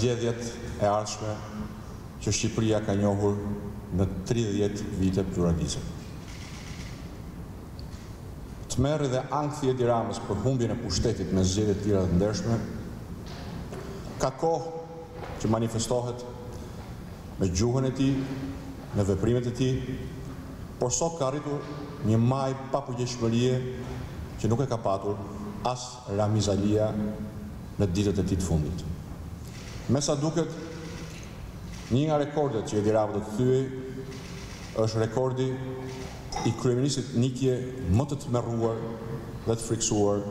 zgjedhjet e ardhshme që Shqipëria ka njohur në tridhjetë vite pluralizëm. Tmerri dhe ankthi i Edi Ramës për humbjen e pushtetit në zgjedhje të lira e të ndershme ka kohë që manifestohet me gjuhën e tij, me veprimet e tij, por sot ka arritur një majë papërgjegjshmërie që nuk e ka patur as Ramiz Alia në ditët e tij të fundit. Me sa duket, një nga rekordet që Edi Rama do të thyejë është rekordi i kryeministrit në ikje më të tmerruar dhe të frikësuar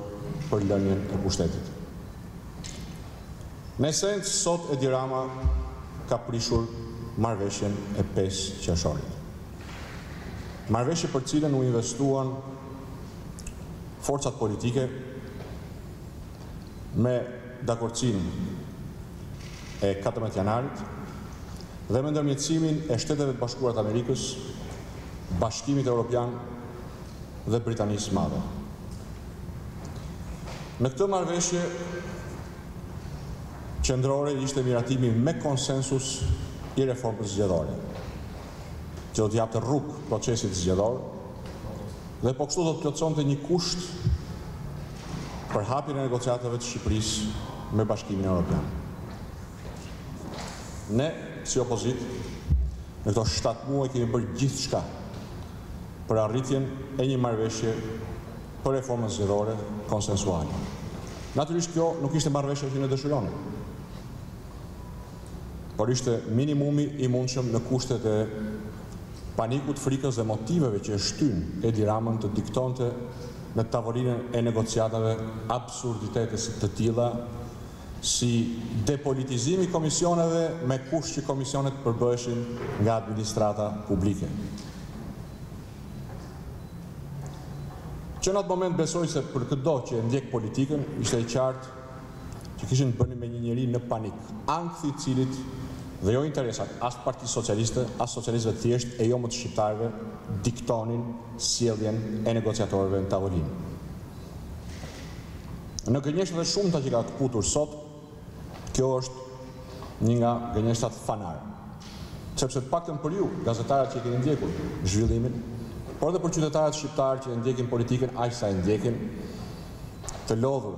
për lënien e pushtetit. Në esencë, sot Edi Rama ka prishur marrëveshjen e pesë qershorit. Marrëveshje për të cilën u investuan Forcat politike me dakordësinë e katërmbëdhjetë janarit dhe me ndërmjetësimin e Shteteve të Bashkuara të Amerikës, Bashkimit Europian dhe Britanisë së Madhe. Në këtë marrëveshje qendrore ishte miratimi me konsensus i reformës zgjedhore, që do të hapte rrugë procesit zgjedhor, Dhe po kështu do të plotësonte një kusht për hapjen e negociatave të Shqipërisë me Bashkimin Europian. Ne, si opozitë, në këto shtatë muaj kemi bërë gjithçka për arritjen e një marrëveshje për reformën zgjedhore konsensuale. Natyrisht kjo nuk ishte marrëveshja që ne dëshironim. por ishte minimumi i mundshëm në kushtet e panikut, frikës dhe motiveve që e shtynë Edi Ramën të diktonte në tavolinën e negociatave absurditete të tilla si depolitizimi i komisioneve me kusht që komisionet të përbëheshin nga administrata publike. Që në atë moment besoj se për këdo që e ndjek politikën ishte e qartë që kishim të bënim me një njeri në panik, ankthi i të cilit dhe jo interesat as të Partisë Socialiste, as socialistëve të thjeshtë e jo më të shqiptarëve diktonin sjelljen e negociatorëve në tavolinë. Në gënjeshtrat e shumta që ka këputur sot, kjo është një nga gënjeshtrat fanare. Sepse të paktën për ju, gazetarët që e keni ndjekur zhvillimin, por edhe për qytetarët shqiptarë që e ndjekin politikën aq sa e ndjekin, të lodhur,